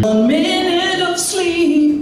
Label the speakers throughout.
Speaker 1: One minute of sleeping.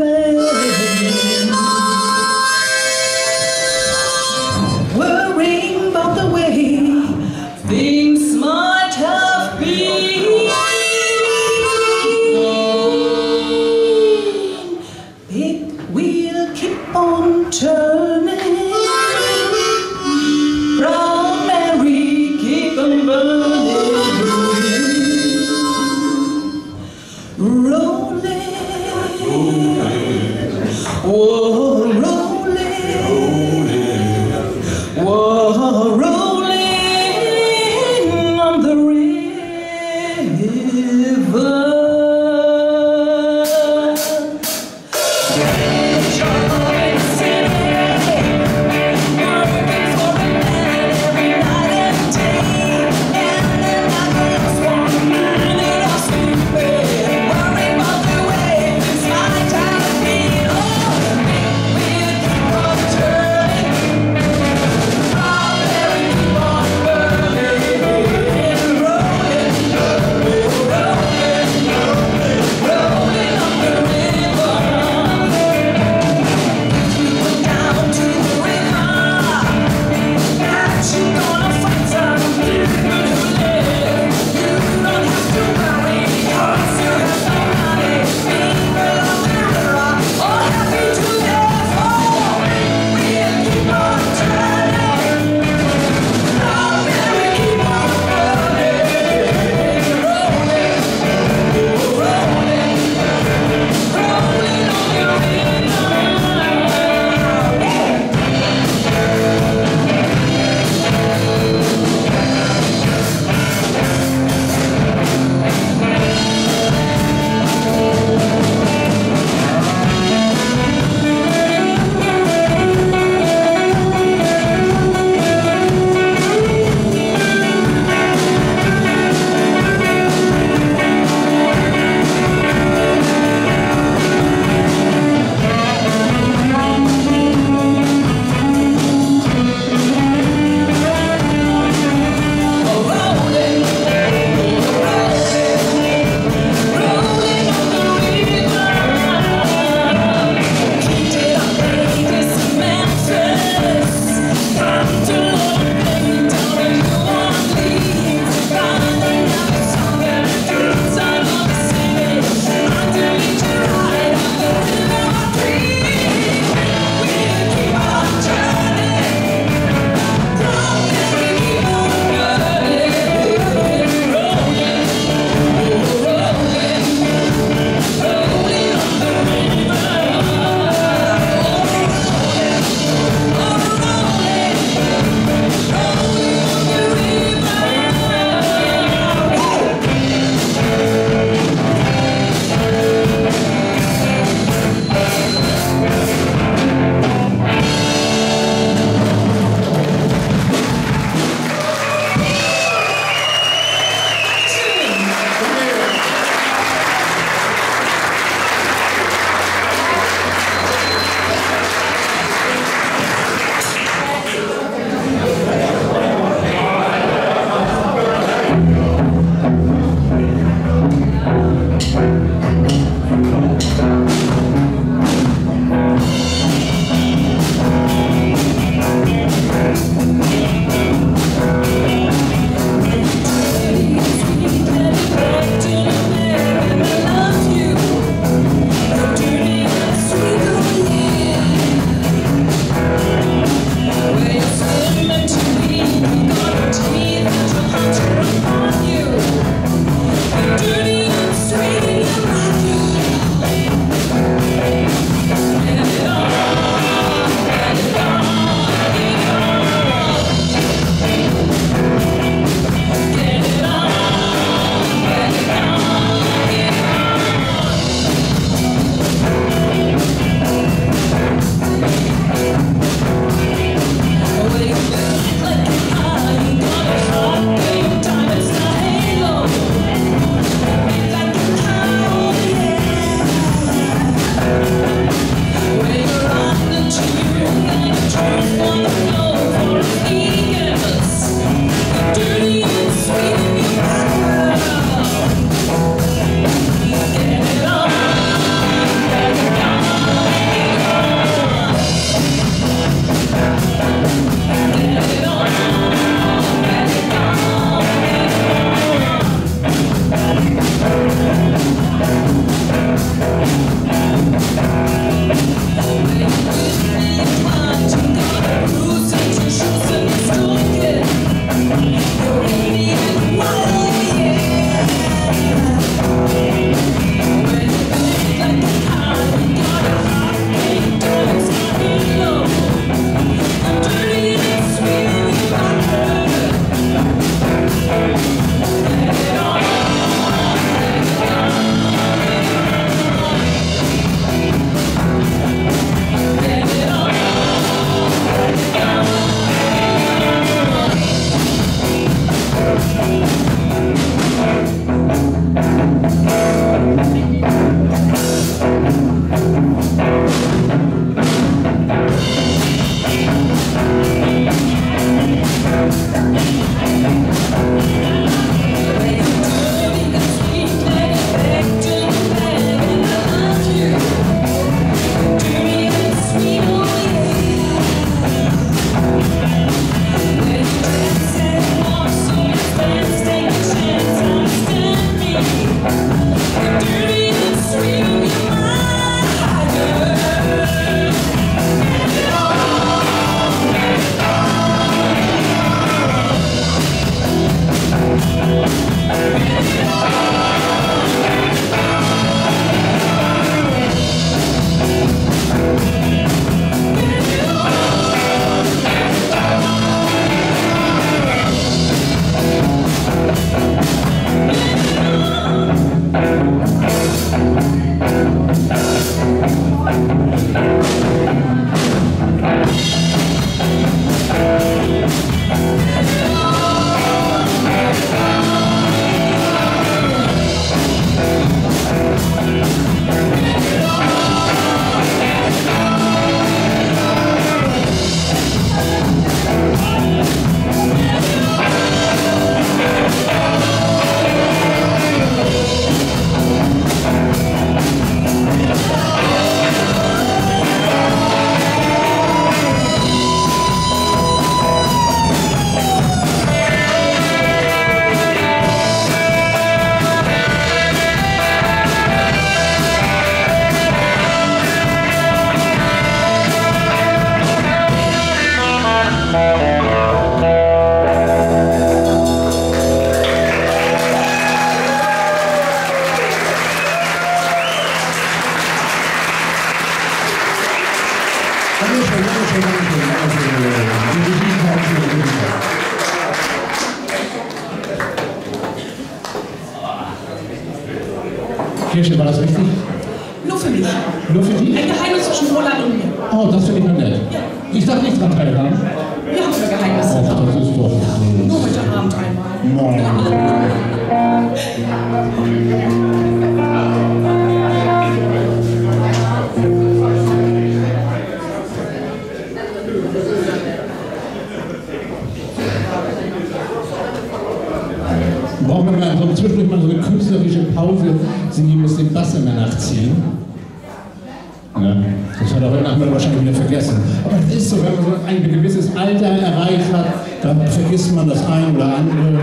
Speaker 1: Ein
Speaker 2: gewisses Alter erreicht hat, dann vergisst man das ein oder andere.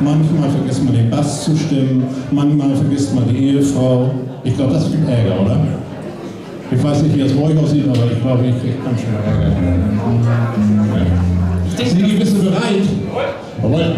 Speaker 2: Manchmal vergisst man den Bass zu stimmen, manchmal vergisst man die Ehefrau. Ich glaube, das ist viel Ärger, oder? Ich weiß nicht, wie das bei euch aussieht, aber ich glaube, ich kriege ganz schön Ärger. Ja. Sigi, bist du bereit? Jawohl.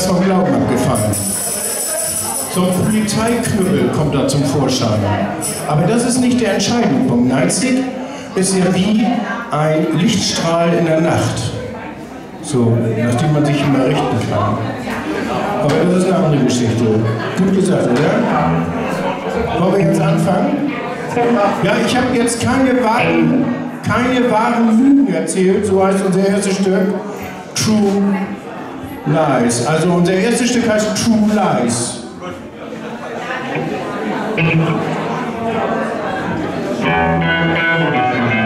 Speaker 3: Fast vom Glauben abgefallen. So ein Polizeiknüppel kommt da zum Vorschein. Aber das ist nicht der entscheidende Punkt. Nightstick ist ja wie ein Lichtstrahl in der Nacht. So, nach dem man sich immer richten kann. Aber das ist eine andere Geschichte. Gut gesagt, oder? Wollen wir jetzt anfangen? Ja, ich habe jetzt keine wahren, keine wahren Lügen erzählt, so heißt unser erstes Stück True Lies. Also unser erstes Stück heißt True Lies.
Speaker 4: Somebody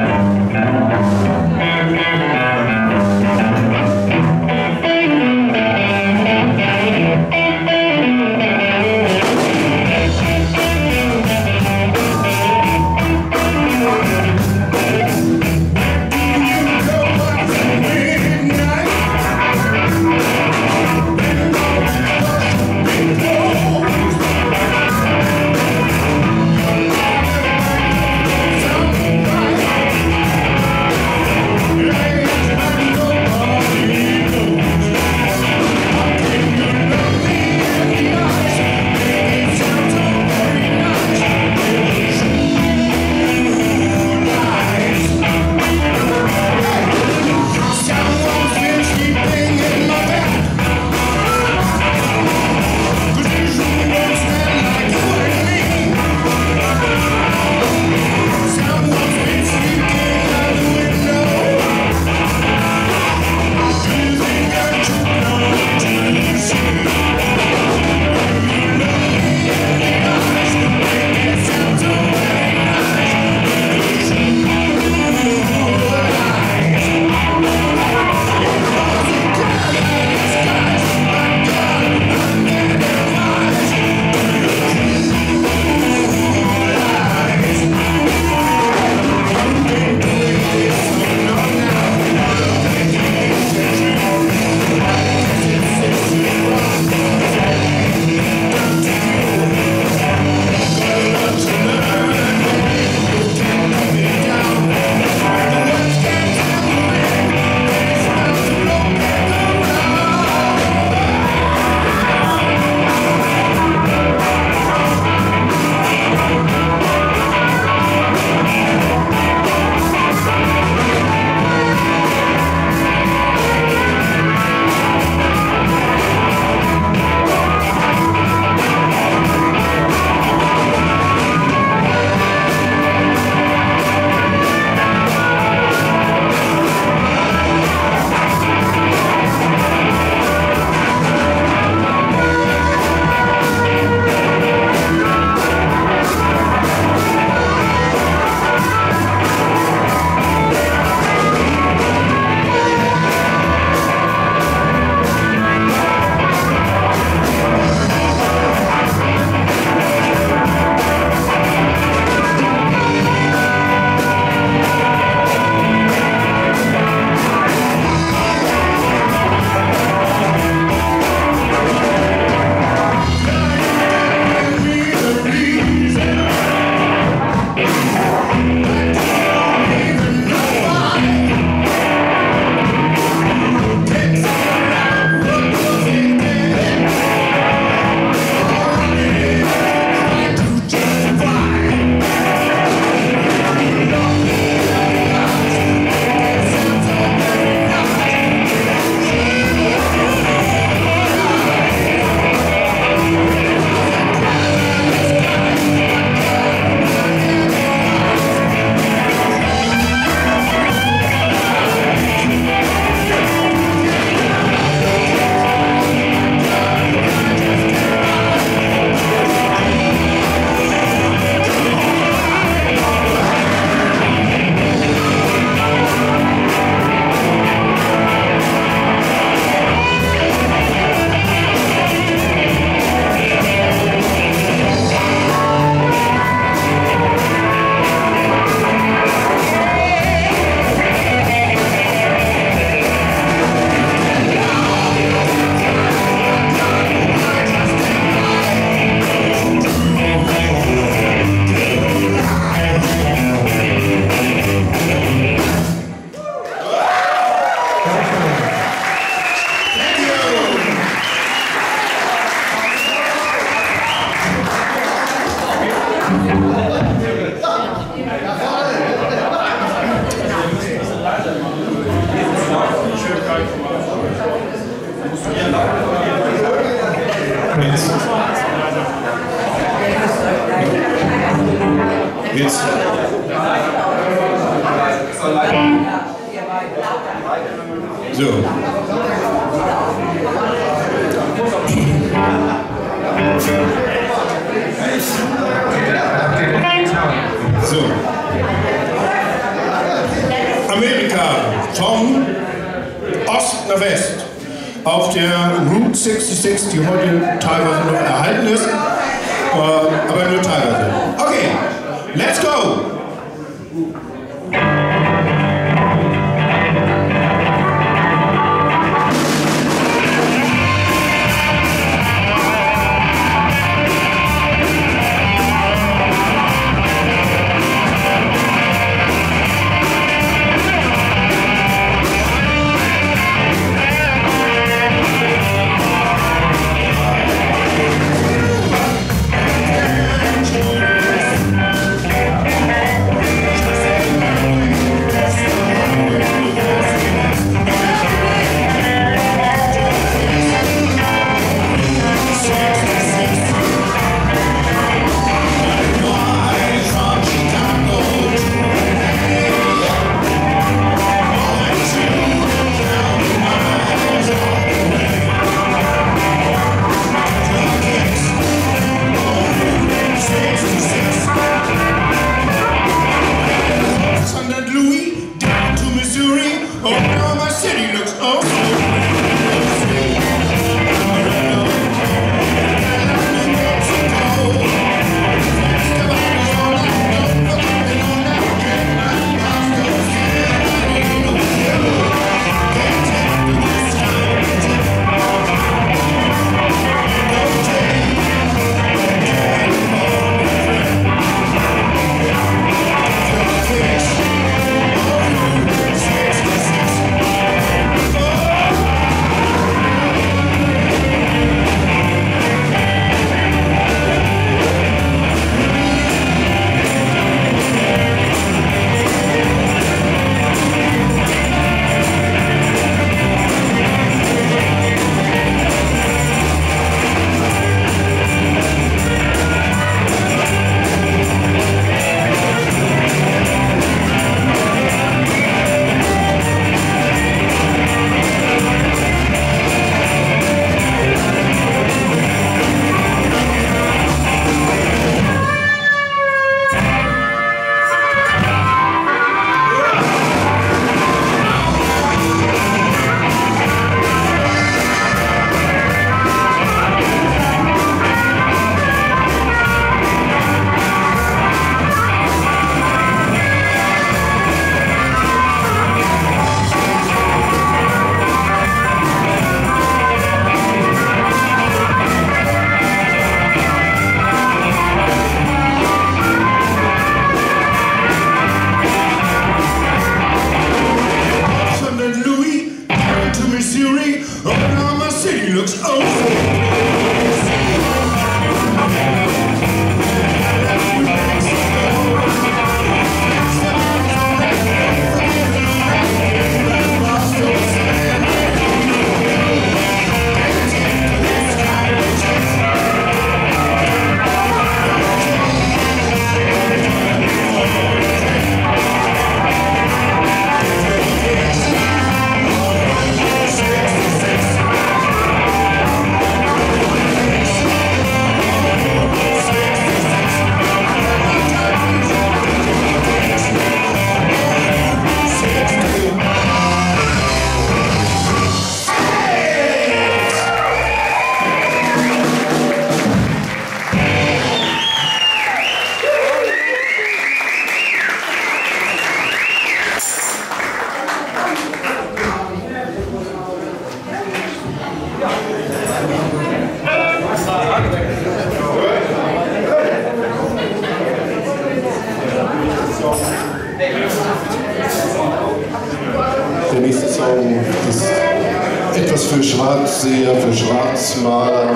Speaker 3: Schwarzseher, für Schwarzmaler,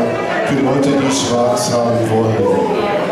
Speaker 3: für Leute, die schwarz haben wollen.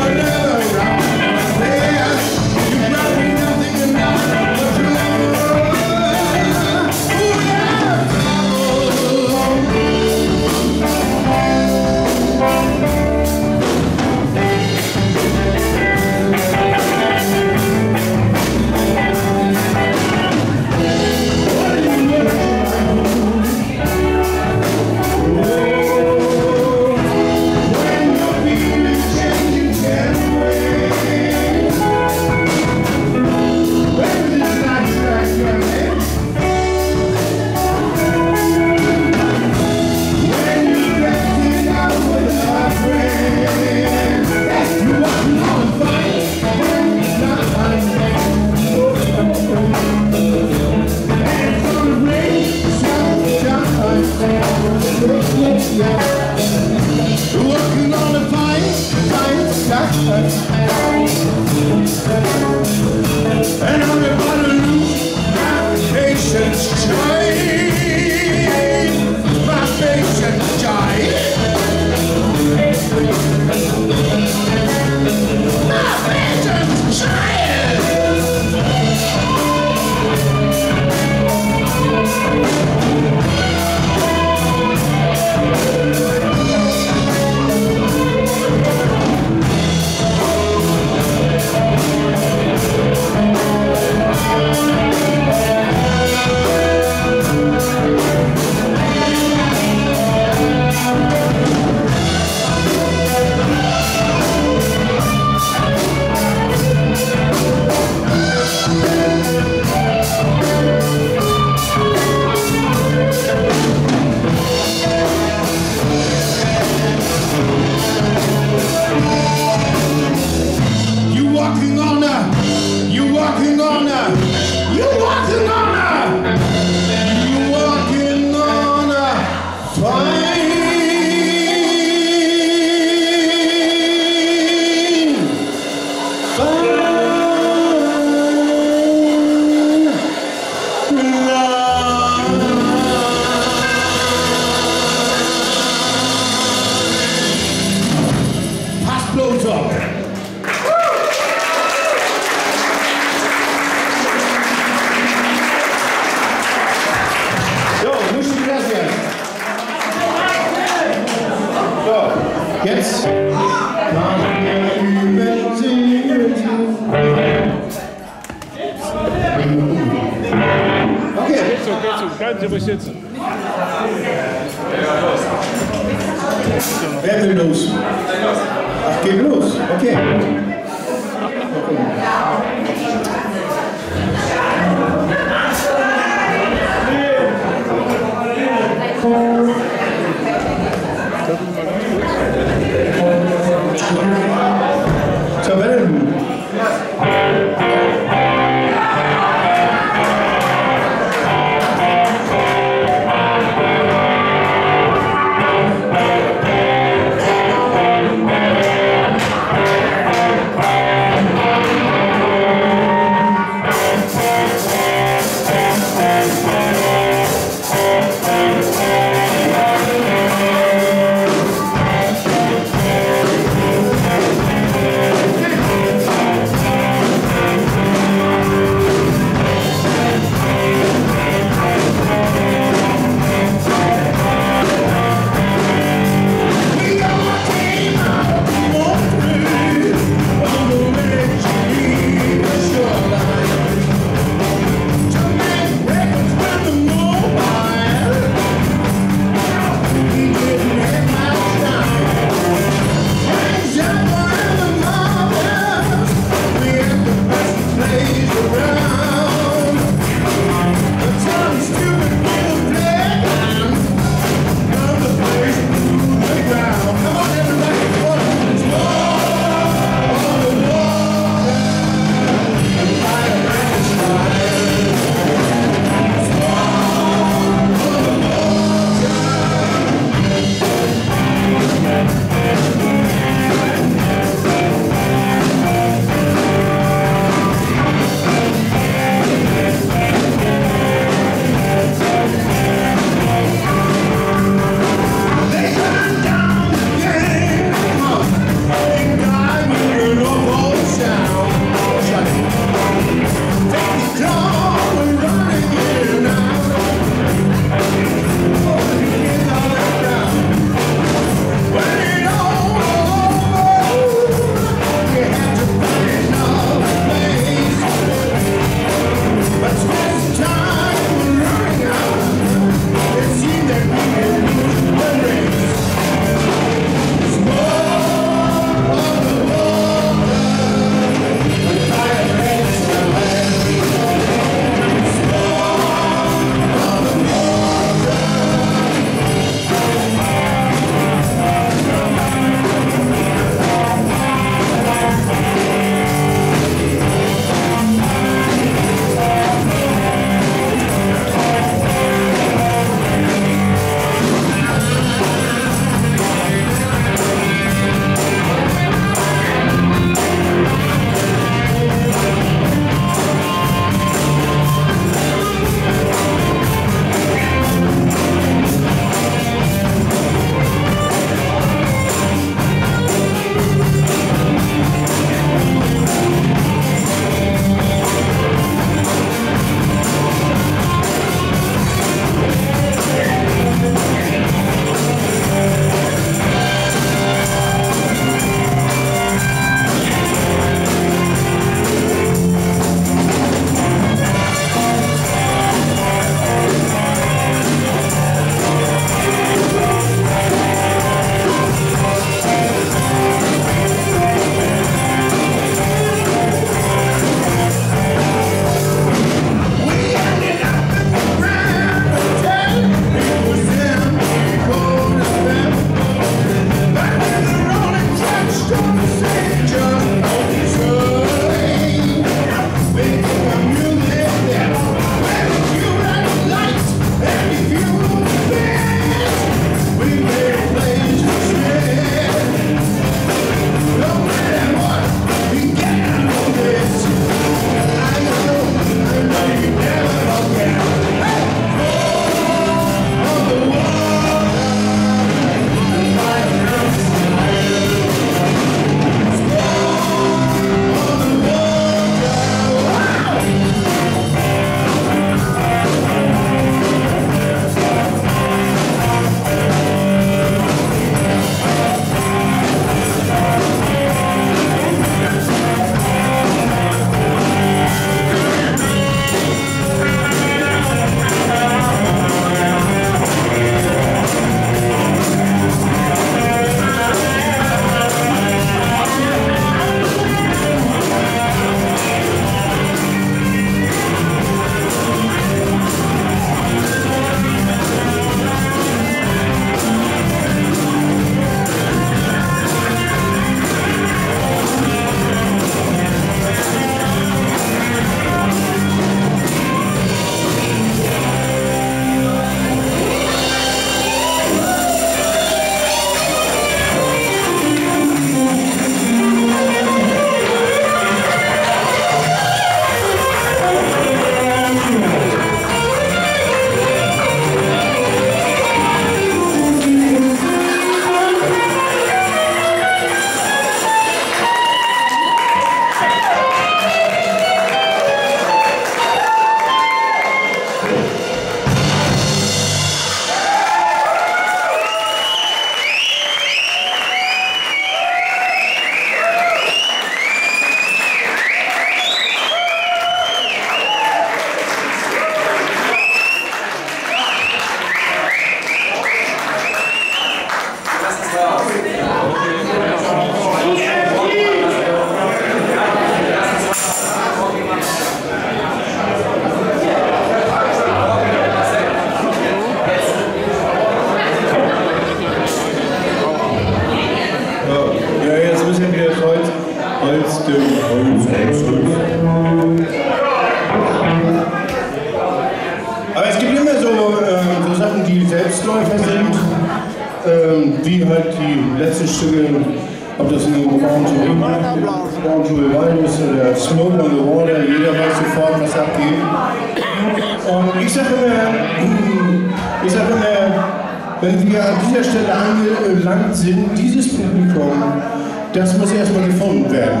Speaker 3: das muss erstmal gefunden werden.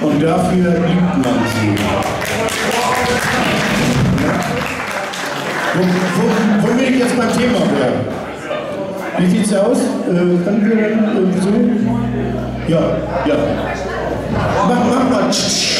Speaker 3: Und dafür liebt man sie. Wo, wo, wo will ich jetzt mein Thema werden? Wie sieht's aus? Äh, ich wir dann äh, so? Ja, ja. Mach, mach mal.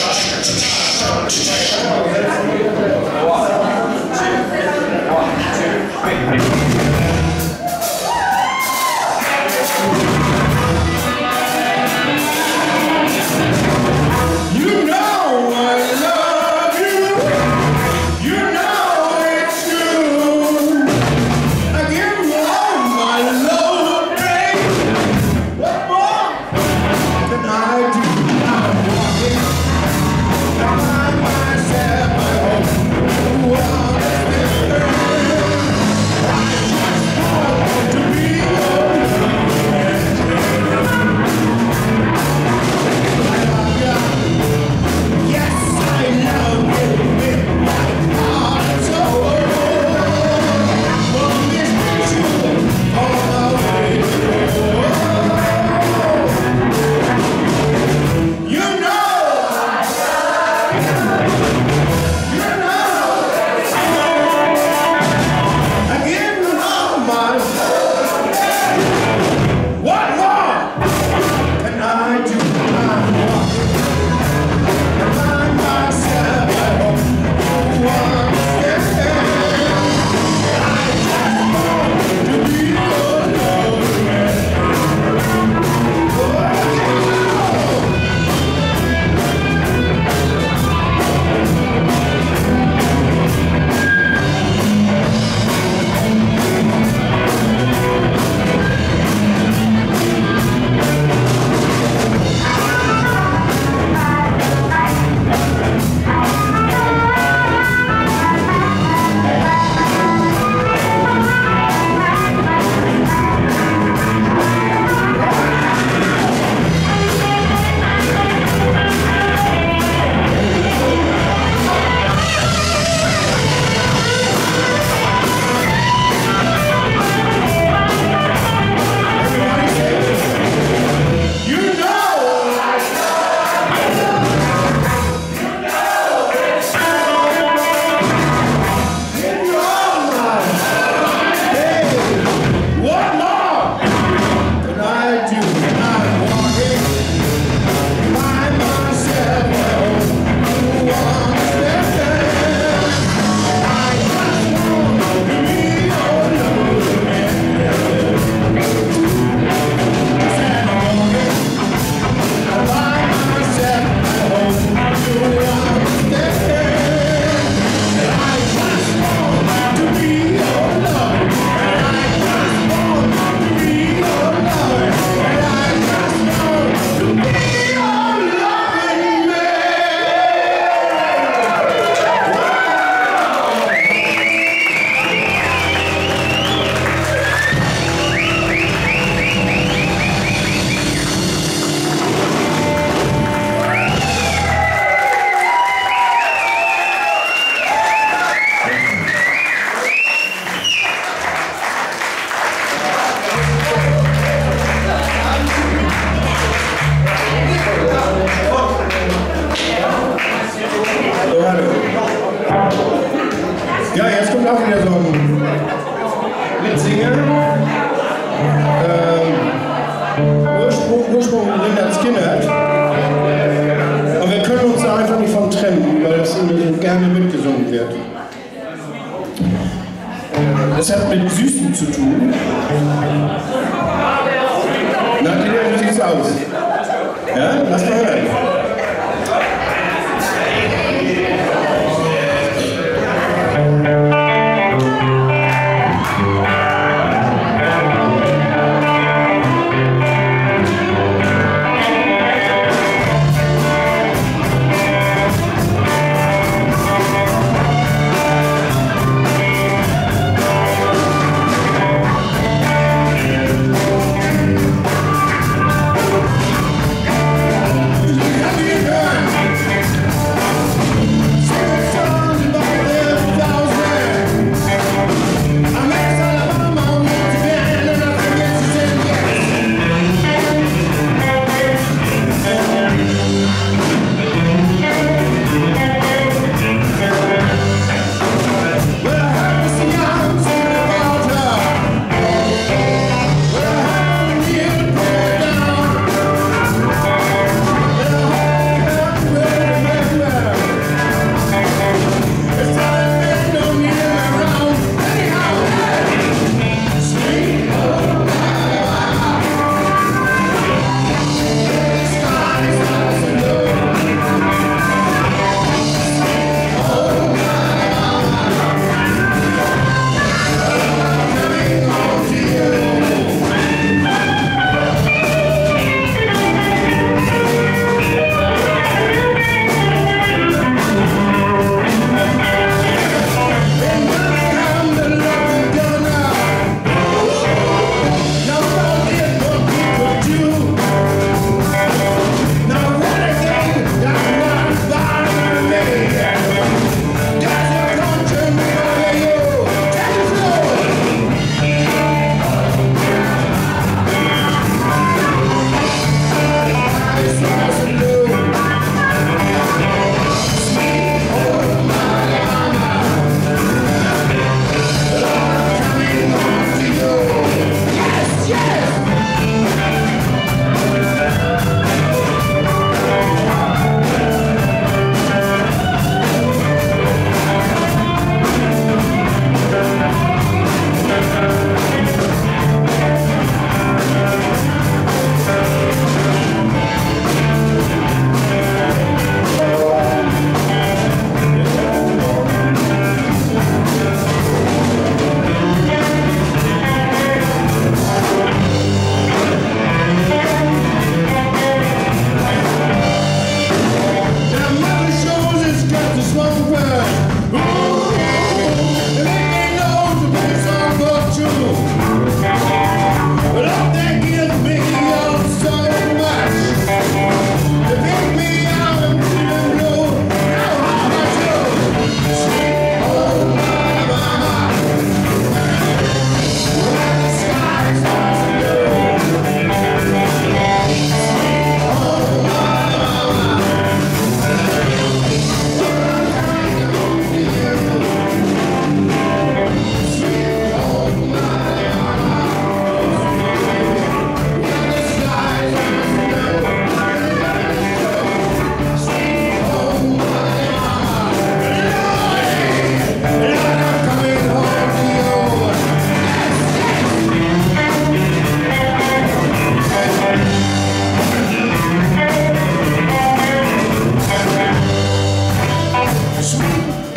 Speaker 5: sweet